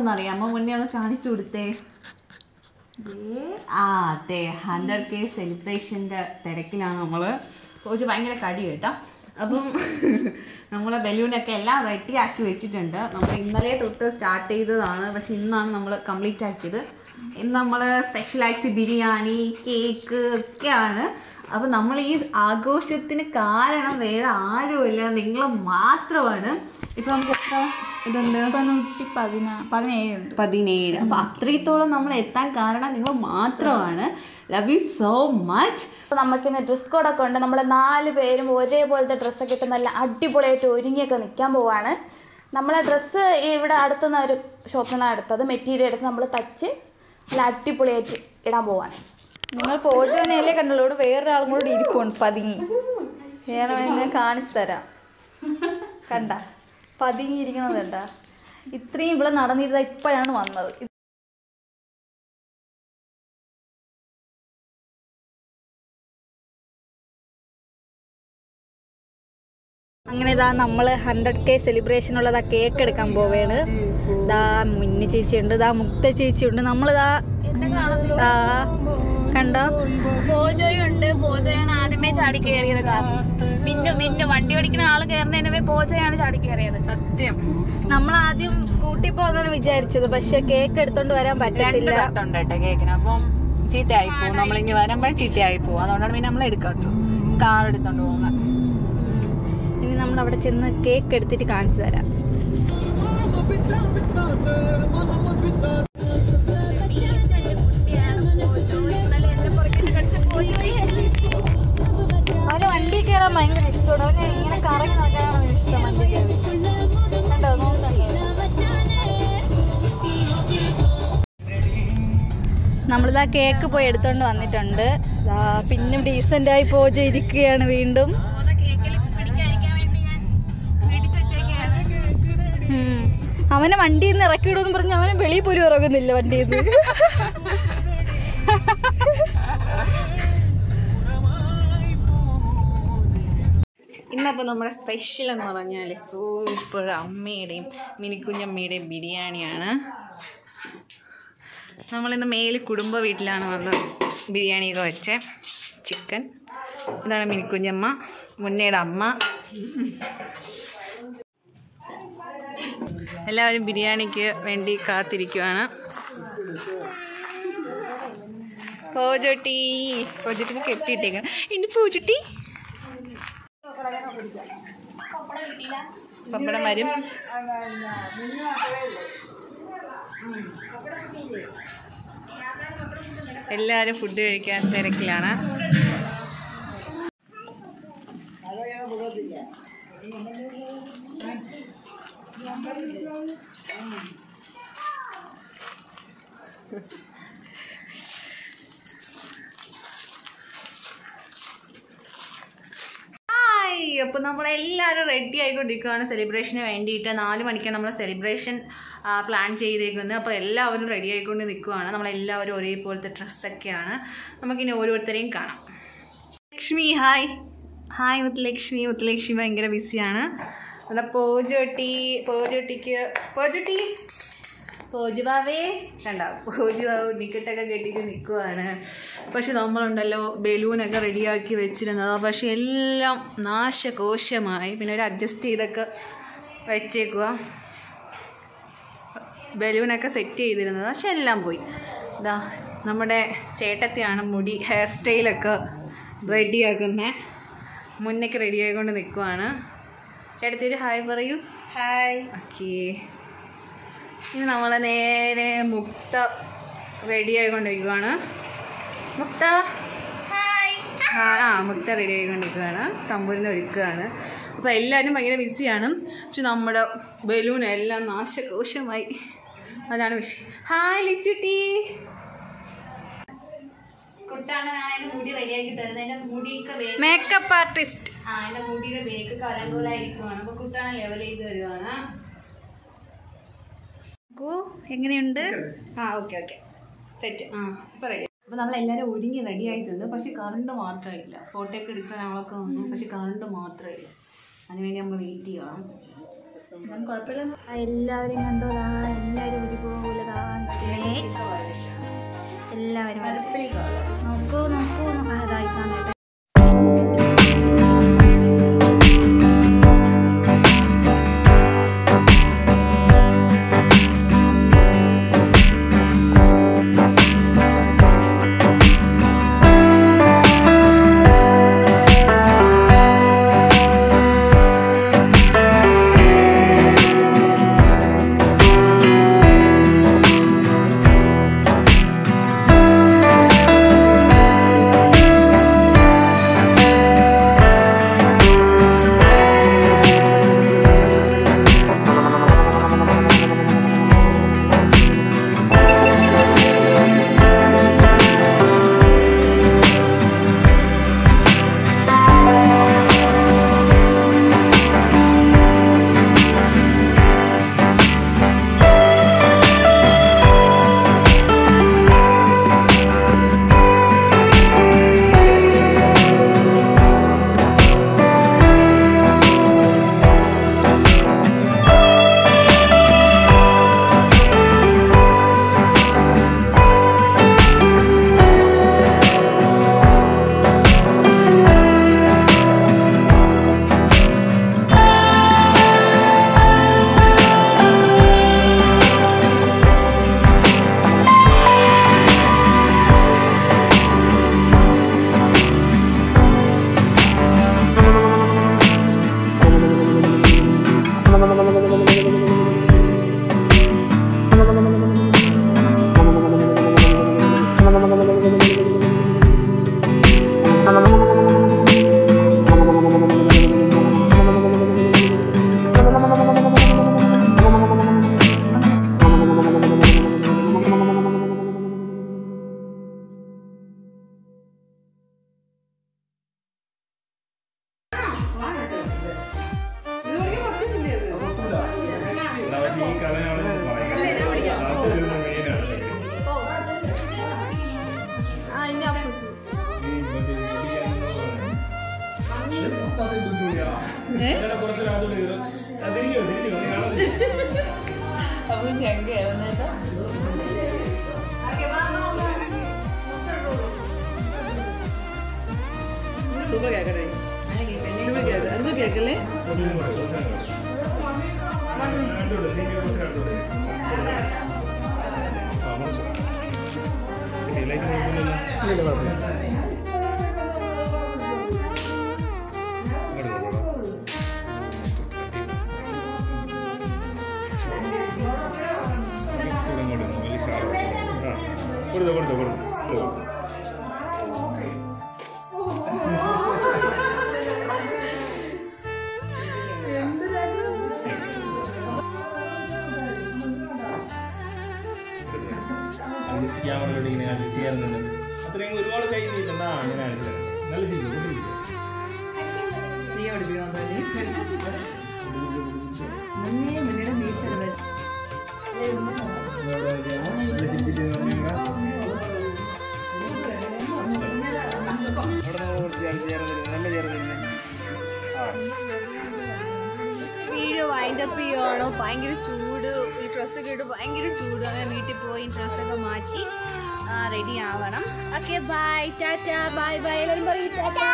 അമ്മ അറിയാമോ മുന്നേ ഒന്ന് കാണിച്ചു കൊടുത്തേ. ആ അതെ. ഹൺഡ്രഡ് കെ സെലിബ്രേഷന്റെ തിരക്കിലാണ് നമ്മൾ കോച്ച് ഭയങ്കര കടി കേട്ടോ. അപ്പം നമ്മൾ ബലൂണൊക്കെ എല്ലാം റെഡി ആക്കി വെച്ചിട്ടുണ്ട്. നമ്മൾ ഇന്നലെ തൊട്ട് സ്റ്റാർട്ട് ചെയ്തതാണ്. പക്ഷെ ഇന്നാണ് നമ്മൾ കംപ്ലീറ്റ് ആക്കിയത്. ഇന്ന് നമ്മൾ സ്പെഷ്യലായിട്ട് ബിരിയാണി കേക്ക് ഒക്കെയാണ്. അപ്പം നമ്മൾ ഈ ആഘോഷത്തിന് കാരണം വേറെ ആരുമില്ല. നിങ്ങൾ മാത്രമാണ്. ഇപ്പം നമുക്ക് ഇതുണ്ട്. ഇപ്പൊ നൂറ്റി പതിനാ പതിനേഴുണ്ട്. പതിനേഴ്. അപ്പൊ അത്രത്തോളം നമ്മൾ എത്താൻ കാരണം നിങ്ങൾ മാത്രമാണ്. ലവ് യു സോ മച്ച് നമുക്ക് നമുക്കിന്ന് ഡ്രസ് കോഡൊക്കെ ഉണ്ട്. നമ്മൾ നാല് പേരും ഒരേപോലത്തെ ഡ്രസ്സൊക്കെ ഇട്ട് നല്ല അടിപൊളിയായിട്ട് ഒരുങ്ങിയൊക്കെ നിൽക്കാൻ പോവാണ്. നമ്മളെ ഡ്രസ്സ് ഇവിടെ അടുത്തുനിന്ന് ഒരു ഷോപ്പിൽ നിന്നാണ് എടുത്തത്. മെറ്റീരിയൽ എടുത്ത് നമ്മൾ തച്ച് നല്ല അടിപൊളിയായിട്ട് ഇടാൻ പോവാണ്. നിങ്ങൾ പോജോനയല്ലേ കണ്ടുള്ളൂ. വേറൊരാളും കൂടെ ഇരിപ്പുണ്ട് പതുങ്ങി. വേറെ കാണിച്ചു തരാം. കണ്ട? പതുങ്ങിയിരിക്കണത് കണ്ട ഇത്രയും ഇവിടെ നടന്നിരുന്ന ഇപ്പോഴാണ് വന്നത്. അങ്ങനെ ഇതാ നമ്മൾ ഹൺഡ്രഡ് കെ സെലിബ്രേഷനുള്ളതാ കേക്ക് എടുക്കാൻ പോവേണ്. ഇതാ മുന്നി ചേച്ചിയുണ്ട് ഇതാ മുക്ത ചേച്ചിയുണ്ട്. നമ്മളിതാ ദാ കണ്ടോ? ബോജോയുണ്ട്. ബോജോയാണ് ആദ്യമേ ചാടി കയറിയത് കാരണം. മിന്നു മിന്നു വണ്ടി ഓടിക്കുന്ന ആൾ കയറുന്നതിനുമേ ബോജോയാണ് ചാടി കയറിയത് സത്യം. നമ്മൾ ആദ്യം സ്കൂട്ടി പോകാൻ വിചാരിച്ചത് പക്ഷെ കേക്ക് എടുത്തോണ്ട് വരാൻ പറ്റാറില്ല കേക്കിന് അപ്പം ചീത്തയായി പോകും നമ്മളിങ്ങനെ വരുമ്പോഴും ചീത്തയായി പോകും അതുകൊണ്ടാണ് പിന്നെ നമ്മൾ എടുക്കാത്ത കാർ എടുത്തോണ്ട് പോകുന്നത് ഇനി നമ്മൾ അവിടെ ചെന്ന് കേക്ക് എടുത്തിട്ട് കാണിച്ചു തരാം. നമ്മളിതാ കേക്ക് പോയി എടുത്തോണ്ട് വന്നിട്ടുണ്ട്. പിന്നെ ഡീസന്റ് ആയി പോ ചെയ്തിരിക്കുകയാണ് വീണ്ടും. അവനെ വണ്ടിയിൽ നിന്ന് ഇറക്കി വിടുമെന്ന് പറഞ്ഞ് അവനെ വെളിയിൽ പോലും ഇറങ്ങുന്നില്ല വണ്ടിയിൽ നിന്ന് ഇന്നപ്പോൾ നമ്മുടെ സ്പെഷ്യൽ എന്ന് പറഞ്ഞാൽ സൂപ്പർ അമ്മയുടെയും മിനിക്കുഞ്ഞമ്മയുടെയും ബിരിയാണിയാണ്. നമ്മളിന്ന് മേൽ കുടുംബ വീട്ടിലാണ് വന്ന് ബിരിയാണിയൊക്കെ വെച്ചേ. ചിക്കൻ. ഇതാണ് മിനിക്കുഞ്ഞമ്മ. മുന്നയുടെ അമ്മ. എല്ലാവരും ബിരിയാണിക്ക് വേണ്ടി കാത്തിരിക്കുവാണ്. പൂജട്ടി പൂജുട്ടിക്ക് കെട്ടിയിട്ടേക്കണം. ഇനി പൂജട്ടി പപ്പടം വരും. എല്ലാവരും ഫുഡ് കഴിക്കാൻ തിരക്കിലാണ് ഹായ് അപ്പോൾ നമ്മളെല്ലാവരും റെഡി ആയിക്കൊണ്ടിരിക്കുകയാണ് സെലിബ്രേഷന് വേണ്ടിയിട്ട്. നാല് മണിക്കാണ് നമ്മൾ സെലിബ്രേഷൻ പ്ലാൻ ചെയ്തേക്കുന്നത്. അപ്പോൾ എല്ലാവരും റെഡി ആയിക്കൊണ്ട് നിൽക്കുകയാണ്. നമ്മളെല്ലാവരും ഒരേപോലത്തെ ഡ്രസ്സൊക്കെയാണ് നമുക്കിനി ഓരോരുത്തരെയും കാണാം. Lakshmi hi hi Muthulakshmi. Muthulakshmi ഭയങ്കര ബിസിയാണ് അപ്പോൾ പോജോട്ടി പോജോട്ടിക്ക് പോജോട്ടി പോജു ബാവേ? കണ്ട? പോജു ബാബു നിക്കട്ടൊക്കെ കെട്ടിട്ട് നിൽക്കുവാണ് പക്ഷെ നമ്മളുണ്ടല്ലോ ബലൂണൊക്കെ റെഡിയാക്കി വെച്ചിരുന്നത്. പക്ഷെ എല്ലാം നാശകോശമായി. പിന്നെ ഒരു അഡ്ജസ്റ്റ് ചെയ്തൊക്കെ വെച്ചേക്കുക ബലൂണൊക്കെ സെറ്റ് ചെയ്തിരുന്നത്. പക്ഷെ എല്ലാം പോയി. ഇതാ നമ്മുടെ ചേട്ടത്തെയാണ് മുടി ഹെയർ സ്റ്റൈലൊക്കെ റെഡിയാക്കുന്നത് മുന്നൊക്കെ റെഡിയായിക്കൊണ്ട് നിൽക്കുവാണ് ചേട്ടത്തി ഒരു ഹായ് പറയൂ. ഹായ്. ഓക്കേ. ഇനി നമ്മൾ നേരെ മുക്ത റെഡി ആയിക്കൊണ്ടിരിക്കുകയാണ് മുക്ത? ആ മുക്ത റെഡി ആയിക്കൊണ്ടിരിക്കുകയാണ് തമ്പൂരിനെ ഒരുക്കുകയാണ്. അപ്പോൾ എല്ലാവരും ഭയങ്കര ബിസിയാണ് പക്ഷെ നമ്മുടെ ബലൂൺ എല്ലാം നാശകോശമായി. അതാണ് വിഷയം ഹായ് ലിച്ചുട്ടി മേക്കപ്പ് ആർട്ടിസ്റ്റ് ആ എന്റെ മുടിയുടെ ബേക്ക് കലങ്കോലായിരിക്കുവാണ് അപ്പോൾ കുട്ടാണ് ലെവൽ ചെയ്ത് തരുവാണ് എങ്ങനെയുണ്ട്? ആ ഓക്കെ ഓക്കെ സെറ്റ് ആ. ഇപ്പം റെഡി അപ്പോൾ നമ്മളെല്ലാവരും ഒരുങ്ങി റെഡി ആയിട്ടുണ്ട്. പക്ഷെ കറണ്ട് മാത്രമില്ല ഫോട്ടോ ഒക്കെ എടുക്കാൻ ആളൊക്കെ വന്നു. പക്ഷെ കറണ്ട് മാത്രമില്ല അതിനുവേണ്ടി നമ്മൾ വെയിറ്റ് ചെയ്യണം. എല്ലാവരും കണ്ടോടാ എല്ലാവരും ഒരുപോലെതാ എല്ലാവരും നോക്കൂ നോക്കൂ mano, mano. അപ്പം ഞങ്ങൾ വന്നിട്ട് സൂപ്പർ കേക്കട്ടെ സൂപ്പർ കേക്ക് അത് കേക്കല്ലേ? കൊടുത്തു കൊടുത്തു കൊടുത്തു. ഇങ്ങനെ കാണിച്ച് ചെയ്യാറുണ്ട് അത്രയും ഒരുപാട് കൈ നീട്ടണ്ട അങ്ങനെ കാണിച്ചു നല്ല കൊണ്ടിരിക്കും നീ പഠിപ്പിക്കണം മുന്നേ മുന്നേ മീശ ചെയ്യുവാണോ? ഭയങ്കര ചൂട്. ഈ ഡ്രസ്സ് ഇട്ട് ഭയങ്കര ചൂട്. അങ്ങനെ വീട്ടിൽ പോയി ഡ്രസ്സൊക്കെ മാറ്റി റെഡി ആവണം. Okay bye Tata bye bye എല്ലാവരും പറയും ടാറ്റാ